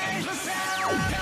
change the sound.